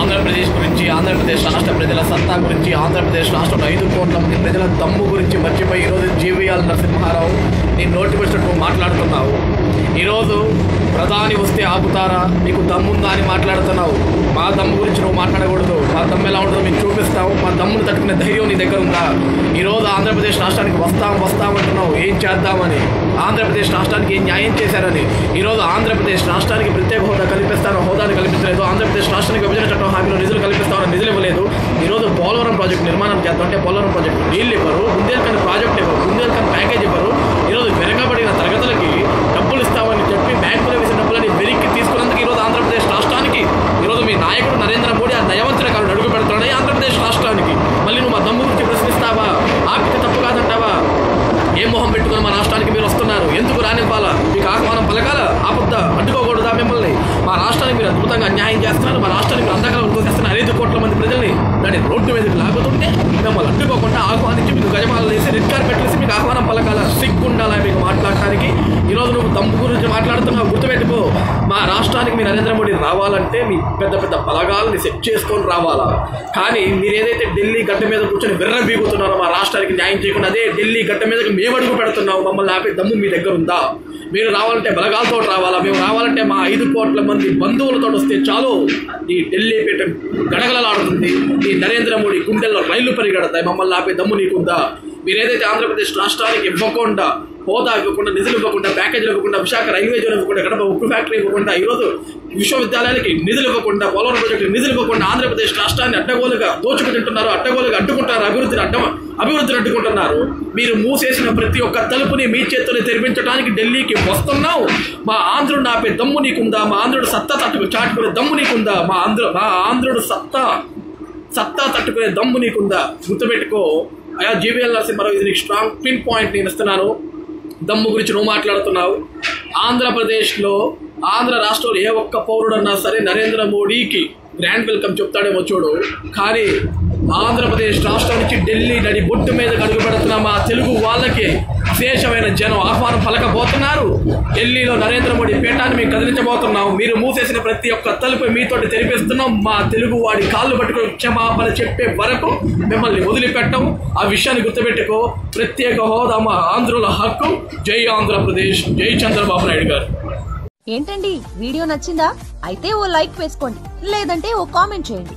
ఆంధ్రప్రదేశ్ గురించి ఆంధ్రప్రదేశ్ రాష్ట్ర ప్రజల సత్తా గురించి ఆంధ్రప్రదేశ్ రాష్ట్రంలో ఐదు కోట్ల మంది ప్రజల దమ్ము గురించి మర్చిపోయి ఈరోజు జీవీఎల్ నరసింహారావు నీ నోటికి వచ్చినట్టు మాట్లాడుతున్నావు. ఈరోజు ప్రధాని వస్తే ఆపుతారా? నీకు దమ్ముందా అని మాట్లాడుతున్నావు. మా దమ్ము గురించి నువ్వు మాట్లాడకూడదు. ఎలా ఉంటుందో మేము చూపిస్తావు మా దమ్మును తట్టుకునే ధైర్యం నీ దగ్గర ఉందా? ఈరోజు ఆంధ్రప్రదేశ్ రాష్ట్రానికి వస్తాం వస్తామంటున్నావు ఏం చేద్దామని? ఆంధ్రప్రదేశ్ రాష్ట్రానికి ఏం న్యాయం చేశారని? ఈరోజు ఆంధ్రప్రదేశ్ రాష్ట్రానికి ప్రత్యేక హోదా కల్పిస్తారో? హోదాను కల్పించలేదు. ఆంధ్రప్రదేశ్ రాష్ట్రానికి విభజన చట్టం హామీలో నిధులు కల్పిస్తామని నిధులు ఇవ్వలేదు. ఈరోజు పోలవరం ప్రాజెక్టు నిర్మాణం చేద్దాం అంటే పోలవరం ప్రాజెక్టు నీళ్ళు ఇవ్వరు బుందేల్ఖండ్ ప్రాజెక్ట్ ఇవ్వరు బుందేల్ఖండ్ ప్యాకేజ్ ఇవ్వరు ఈరోజు వెనకబడిన తరగతులకి డబ్బులు ఇస్తామని చెప్పి బ్యాంకులో వేసిన డబ్బులని వెనక్కి తీసుకున్నందుకు ఈరోజు ఆంధ్రప్రదేశ్ రాష్ట్రానికి ఈరోజు మీ నాయకుడు నరేంద్ర మోడీ ఆ నయవంతర కాలం అడుగు పెడుతున్నాడు ఈ ఆంధ్రప్రదేశ్ రాష్ట్రానికి మళ్ళీ నువ్వు మా దమ్ము గురించి ప్రశ్నిస్తావా ఆపితే తప్పు కాదంటావా ఏ మొహం పెట్టుకుని మా రాష్ట్రానికి మీరు వస్తున్నారు ఎందుకు రానివ్వాలా మీకు ఆహ్వానం పలకాల ఆపద్ద అడ్డుకోకూడదా మిమ్మల్ని మా రాష్ట్రానికి మీరు అద్భుతంగా అన్యాయం చేస్తున్నారు మా రాష్ట్రానికి మీరు అంధకాలం చేస్తున్నారు ఐదు కోట్ల మంది ప్రజల్ని దాన్ని రోడ్డు మీదకి లాగుతుంటే మిమ్మల్ని అడ్డుకోకుండా ఆహ్వానించి మీకు గజమాలు వేసి రెడ్ కార్పెట్ వేసి మీకు ఆహ్వానం పలకాల సిగ్గుండాలా మీకు మాట్లాడటానికి? ఈరోజు నువ్వు దమ్ము గురించి మాట్లాడుతున్నావు గుర్తుపెట్టుకో. మా రాష్ట్రానికి మీ నరేంద్ర మోడీ రావాలంటే మీ పెద్ద పెద్ద బలగాలని సెట్ చేసుకొని రావాలా? కానీ మీరు ఏదైతే ఢిల్లీ గడ్డ మీద కూర్చొని విర్ర బీగుతున్నారో మా రాష్ట్రానికి న్యాయం చేయకుండా అదే ఢిల్లీ గడ్డ మీదకి మేము అడుగు పెడుతున్నాం మమ్మల్ని ఆపే దమ్ము మీ దగ్గర ఉందా? మీరు రావాలంటే బలగాలతో రావాలా? మేము రావాలంటే మా ఐదు కోట్ల మంది బంధువులతో వస్తే చాలు. ఈ ఢిల్లీ పీఠ గడగలలాడుతుంది ఈ నరేంద్ర మోడీ గుండెల్లో రైళ్ళు పరిగెడతాయి. మమ్మల్ని ఆపే దమ్ము నీకుందా? మీరు ఆంధ్రప్రదేశ్ రాష్ట్రానికి ఇవ్వకుండా హోదా ఇవ్వకుండా నిధులు ఇవ్వకుండా ప్యాకేజీలు ఇవ్వకుండా విశాఖ రైల్వే జోన్ ఇవ్వకుండా కడప ఉక్కు ఫ్యాక్టరీ ఇవ్వకుండా ఈరోజు విశ్వవిద్యాలయాలకి నిధులు ఇవ్వకుండా పోలవరం ప్రాజెక్టు నిధులు ఇవ్వకుండా ఆంధ్రప్రదేశ్ రాష్ట్రాన్ని అడ్డగోలుగా దోచుకుంటున్నారు అడ్డగోలుగా అడ్డుకుంటారు అభివృద్ధిని అడ్డం అభివృద్ధిని అడ్డుకుంటున్నారు మీరు మూసేసిన ప్రతి ఒక్క తలుపుని మీ చేతులు తెరిపించడానికి ఢిల్లీకి వస్తున్నావు. మా ఆంధ్రుడు నాపే దమ్ము నీకుందా? మా ఆంధ్రుడు సత్తా తట్టుకు చాటుకునే దమ్ము నీకుందా? మా ఆంధ్ర మా ఆంధ్రుడు సత్తా సత్తా తట్టుకునే దమ్ము నీకుందా? గుర్తుపెట్టుకో. అయా జీవీఎల్ నరసింహారావు ఇది నీకు స్ట్రాంగ్ పిన్ పాయింట్ నేను ఇస్తున్నాను. దమ్ము గురించి నువ్వు మాట్లాడుతున్నావు. ఆంధ్రప్రదేశ్లో ఆంధ్ర రాష్ట్రంలో ఏ ఒక్క పౌరుడన్నా సరే నరేంద్ర మోడీకి గ్రాండ్ వెల్కమ్ చెప్తాడేమో చూడు. కానీ ఆంధ్రప్రదేశ్ రాష్ట్రం నుంచి ఢిల్లీ నడి బొట్టు మీద కడుగు పెడుతున్న మా తెలుగు వాళ్ళకి విశేషమైన జనం ఆహ్వానం పలకబోతున్నారు. ఢిల్లీలో నరేంద్ర మోడీ పీఠాన్ని మేము కదిలించబోతున్నాం మీరు మూసేసిన ప్రతి ఒక్క తలుపు మీతోటి తెరిపిస్తున్నాం. మా తెలుగు వాడి కాళ్ళు పట్టుకుని క్షమాపణ చెప్పే వరకు మిమ్మల్ని వదిలిపెట్టం. ఆ విషయాన్ని గుర్తుపెట్టుకో. ప్రత్యేక హోదా మా ఆంధ్రుల హక్కు. జై ఆంధ్రప్రదేశ్. జై చంద్రబాబు నాయుడు గారు. ఏంటండి? వీడియో నచ్చిందా? అయితే ఓ లైక్ వేసుకోండి. లేదంటే ఓ కామెంట్ చేయండి.